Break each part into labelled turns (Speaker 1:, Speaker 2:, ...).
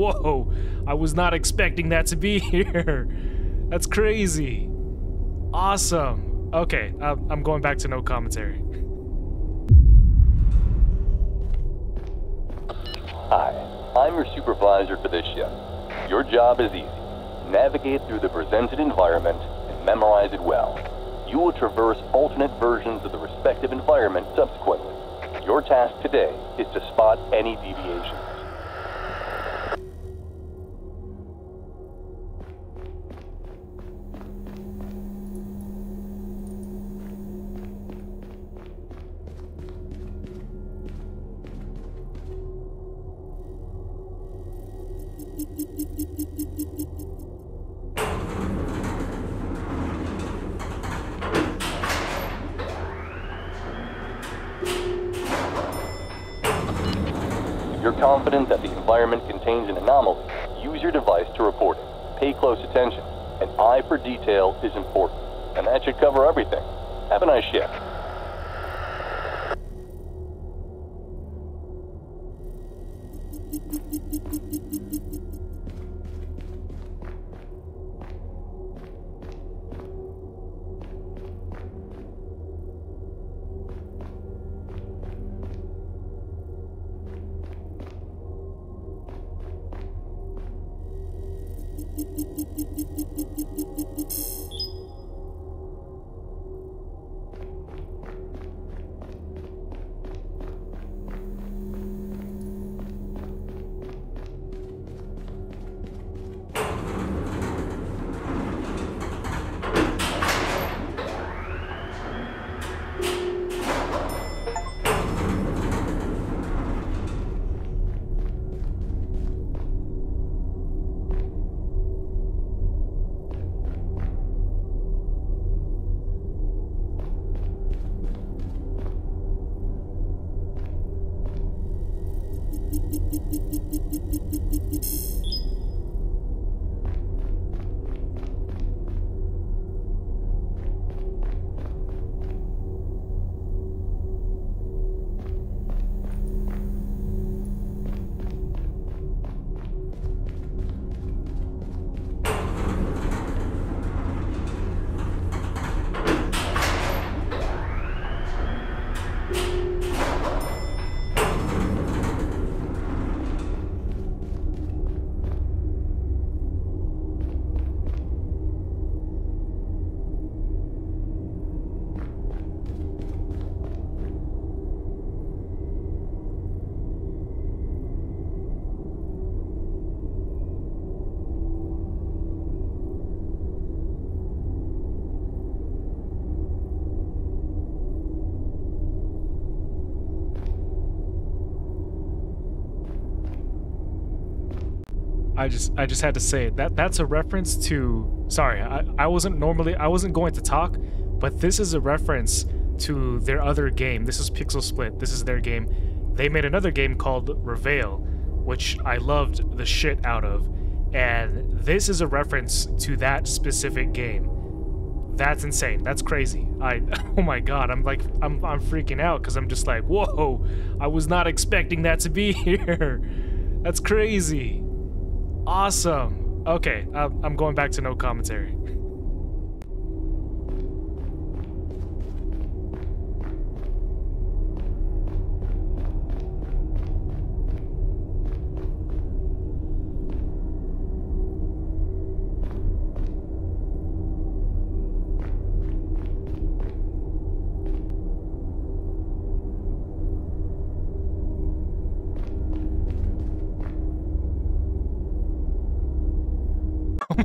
Speaker 1: whoa, I was not expecting that to be here. That's crazy. Awesome. Okay, uh, I'm going back to no commentary.
Speaker 2: Hi, I'm your supervisor for this shift. Your job is easy. Navigate through the presented environment and memorize it well. You will traverse alternate versions of the respective environment subsequently. Your task today is to spot any deviations. You're confident that the environment contains an anomaly, use your device to report it. Pay close attention. An eye for detail is important, and that should cover everything. Have a nice shift. thank you Thank you.
Speaker 1: I just I just had to say it. That that's a reference to sorry, I, I wasn't normally I wasn't going to talk, but this is a reference to their other game. This is Pixelsplit. This is their game. They made another game called REVEIL, which I loved the shit out of. And this is a reference to that specific game. That's insane. That's crazy. I oh my god, I'm like I'm I'm freaking out cuz I'm just like, "Whoa, I was not expecting that to be here." That's crazy. Awesome. Okay, uh, I'm going back to no commentary.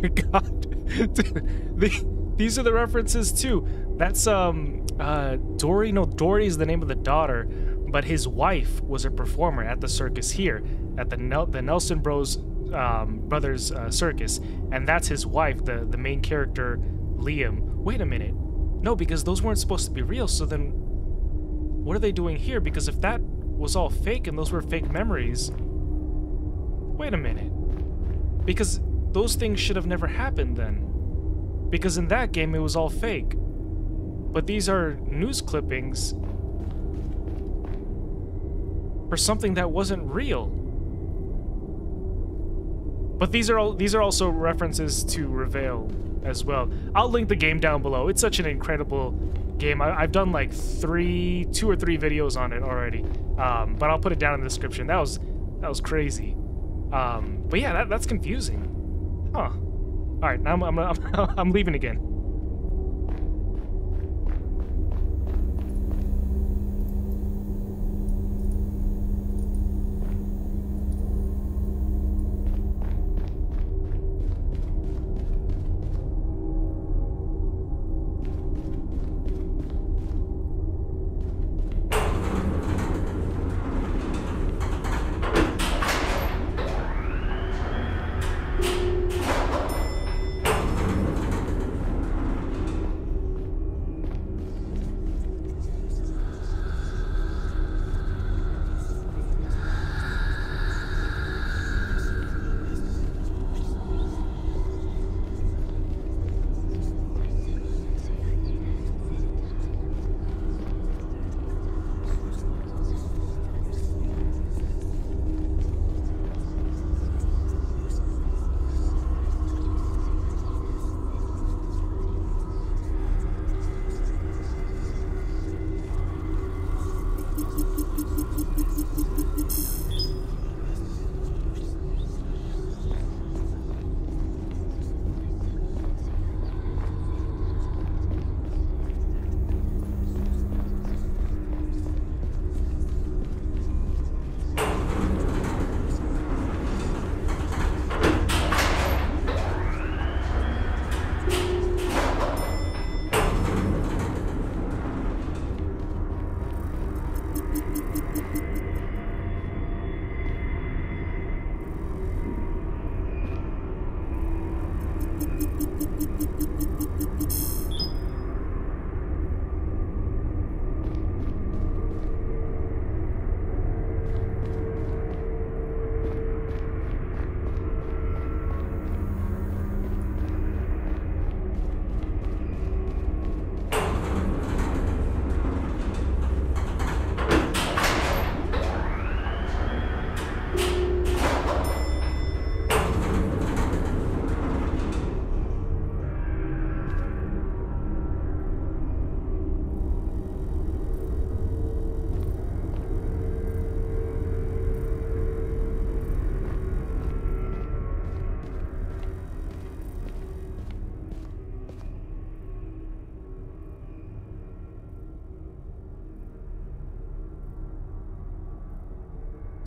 Speaker 1: god. the, these are the references too. That's um uh Dory, no, Dory is the name of the daughter, but his wife was a performer at the circus here, at the Nel the Nelson Bros um, brothers uh, circus, and that's his wife, the the main character, Liam. Wait a minute, no, because those weren't supposed to be real. So then, what are they doing here? Because if that was all fake and those were fake memories, wait a minute, because those things should have never happened then. Because in that game, it was all fake. But these are news clippings for something that wasn't real. But these are all these are also references to REVEIL as well. I'll link the game down below. It's such an incredible game. I, have done like three, two or three videos on it already. Um, but I'll put it down in the description. That was that was crazy. Um, but yeah, that, that's confusing. Huh. All right, now I'm I'm, I'm, I'm leaving again.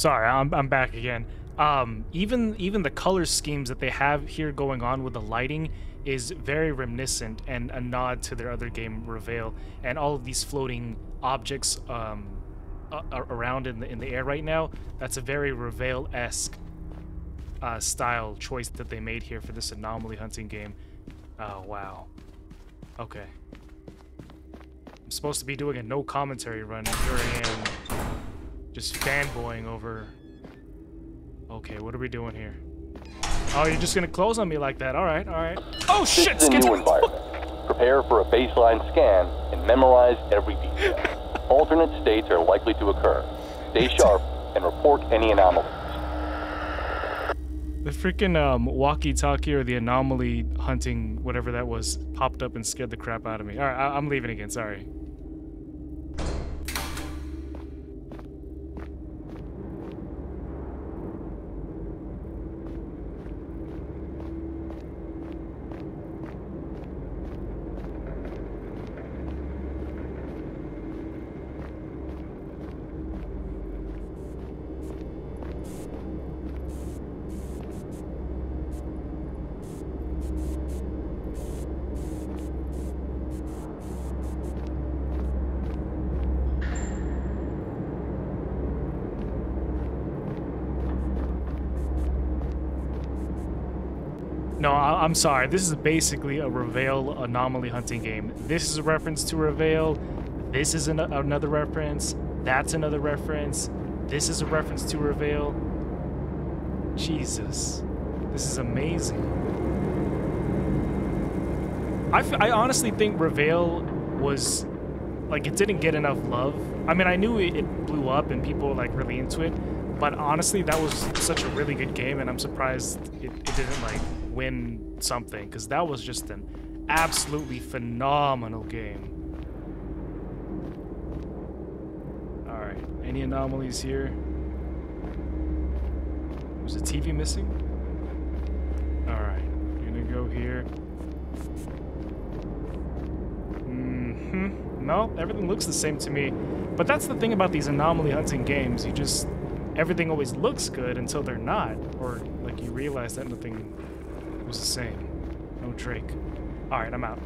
Speaker 1: Sorry, I'm, I'm back again. Um, even even the color schemes that they have here going on with the lighting is very reminiscent and a nod to their other game, REVEIL, and all of these floating objects um, around in the in the air right now. That's a very REVEIL-esque uh, style choice that they made here for this anomaly hunting game. Oh wow. Okay. I'm supposed to be doing a no commentary run, here I am just fanboying over... Okay, what are we doing here? Oh, you're just gonna close on me like that. Alright, alright. Oh shit!
Speaker 2: This is a new environment. Prepare for a baseline scan and memorize every detail. Alternate states are likely to occur. Stay sharp and report any anomalies.
Speaker 1: The freaking um, walkie-talkie or the anomaly hunting, whatever that was, popped up and scared the crap out of me. Alright, I I'm leaving again, sorry. No, I am sorry. This is basically a REVEIL anomaly hunting game. This is a reference to REVEIL. This is an another reference. That's another reference. This is a reference to REVEIL. Jesus. This is amazing. I, I honestly think REVEIL was like it didn't get enough love. I mean, I knew it, it blew up and people were like really into it, But honestly, that was such a really good game, and I'm surprised it, it didn't like win something because that was just an absolutely phenomenal game. All right, any anomalies here? Was the TV missing? All right, gonna go here. Mm-hmm. No, everything looks the same to me. But that's the thing about these anomaly hunting games. You just everything always looks good until they're not, or like you realize that nothing was the same. No Drake. All right, I'm out.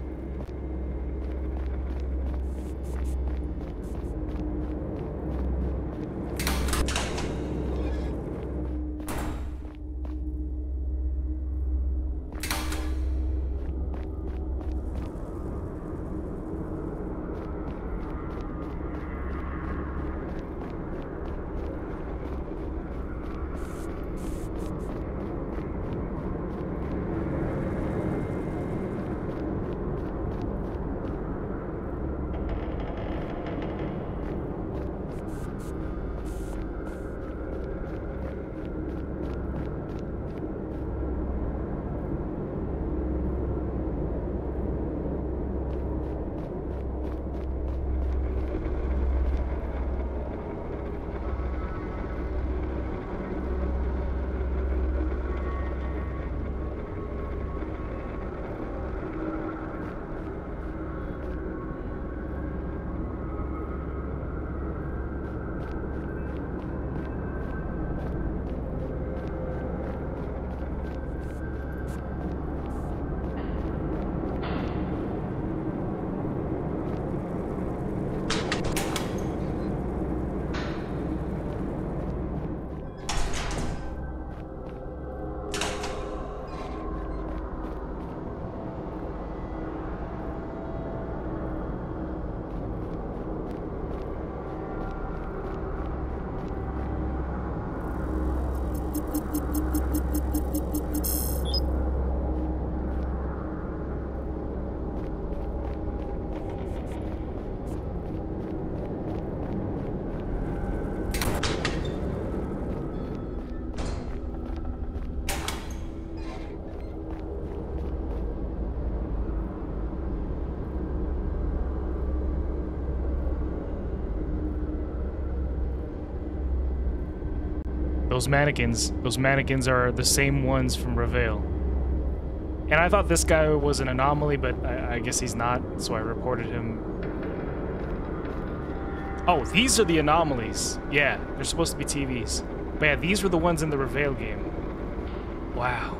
Speaker 1: Those mannequins, those mannequins are the same ones from REVEIL. And I thought this guy was an anomaly, but I, I guess he's not, so I reported him. Oh, these are the anomalies. Yeah, they're supposed to be TVs. But yeah, these were the ones in the REVEIL game. Wow.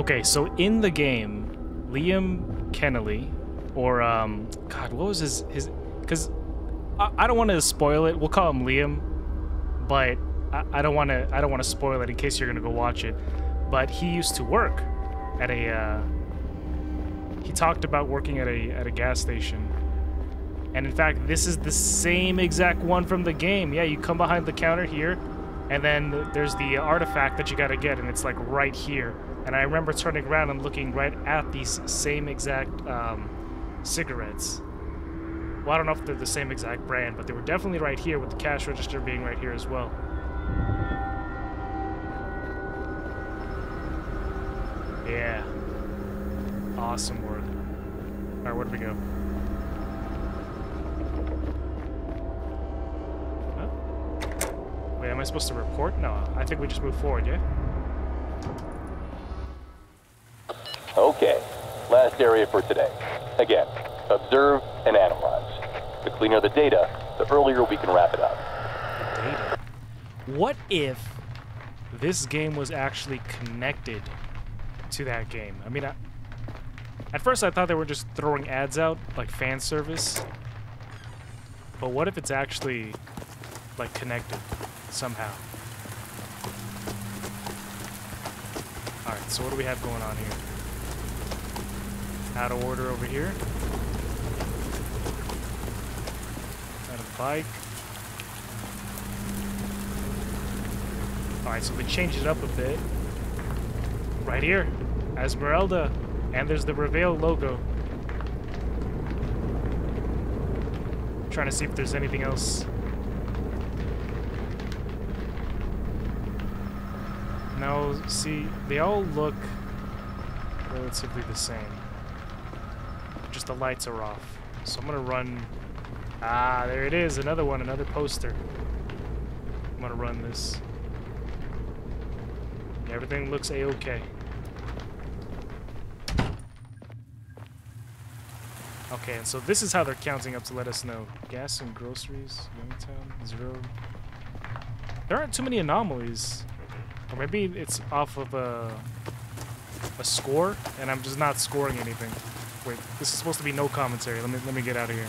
Speaker 1: Okay, so in the game, Liam Kennelly, or um, God, what was his his? Because I, I, don't want to spoil it. We'll call him Liam, but I, I don't want to. I don't want to spoil it in case you're gonna go watch it. But he used to work at a. Uh, he talked about working at a at a gas station, and in fact, this is the same exact one from the game. Yeah, you come behind the counter here, and then there's the artifact that you gotta get, and it's like right here. And I remember turning around and looking right at these same exact um, cigarettes. Well, I don't know if they're the same exact brand, but they were definitely right here with the cash register being right here as well. Yeah. Awesome work. Alright, where do we go? Huh? Wait, am I supposed to report? No, I think we just move forward, yeah?
Speaker 2: Okay, last area for today. Again, observe and analyze. The cleaner the data, the earlier we can wrap it up.
Speaker 1: Data. What if this game was actually connected to that game? I mean, I, at first I thought they were just throwing ads out, like fan service. But what if it's actually, like, connected somehow? Alright, so what do we have going on here? Out of order over here. Got a bike. Alright, so we changed it up a bit. Right here, Esmeralda. And there's the REVEIL logo. Trying to see if there's anything else. No, see, they all look relatively the same. The lights are off. So I'm gonna run... Ah, there it is, another one, another poster. I'm gonna run this. Everything looks a-okay. Okay, and so this is how they're counting up to let us know. Gas and groceries, Youngtown, zero. There aren't too many anomalies. Or maybe it's off of a, a score, and I'm just not scoring anything. Wait, this is supposed to be no commentary. Let me let me get out of here.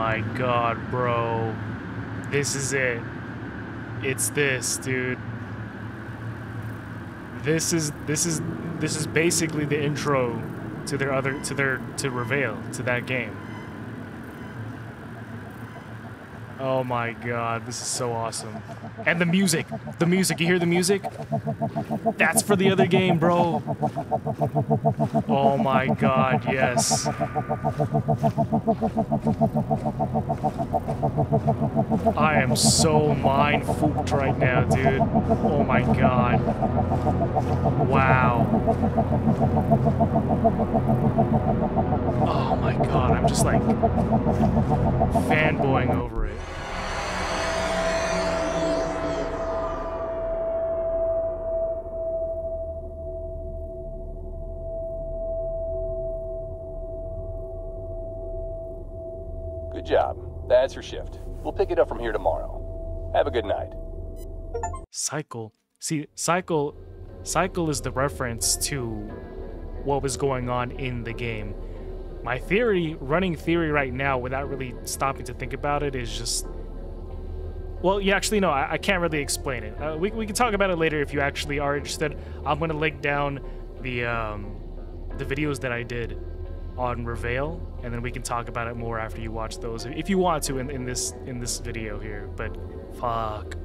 Speaker 1: my god, bro. This is it. It's this, dude. This is this is this is basically the intro to their other to their to REVEIL, to that game. Oh my god, this is so awesome. And the music. The music. You hear the music? That's for the other game, bro. Oh my god, yes. I am so mind fooked right now, dude. Oh my god. Wow. Oh my god, I'm just like fanboying over it.
Speaker 2: Good job. That's your shift. We'll pick it up from here tomorrow. Have a good night.
Speaker 1: Cycle. See, cycle cycle is the reference to what was going on in the game. My theory, running theory right now without really stopping to think about it is just well, yeah, actually, no, I, I can't really explain it. Uh, we, we can talk about it later if you actually are interested. I'm gonna link down the um, the videos that I did on REVEIL, and then we can talk about it more after you watch those, if you want to, in, in this in this video here. But fuck,